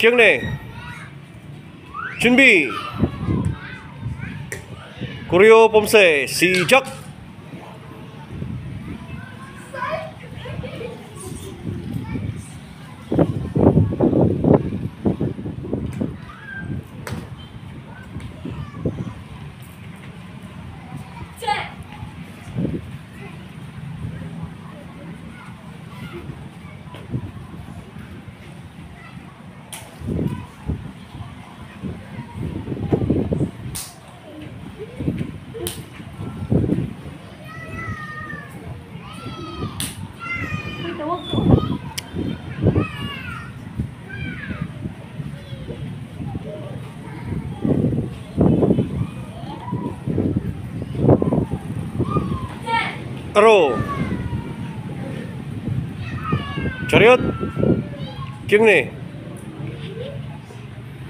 kiếng này. Chuẩn bị Curio pomse si chắc 로. 차렷 경례.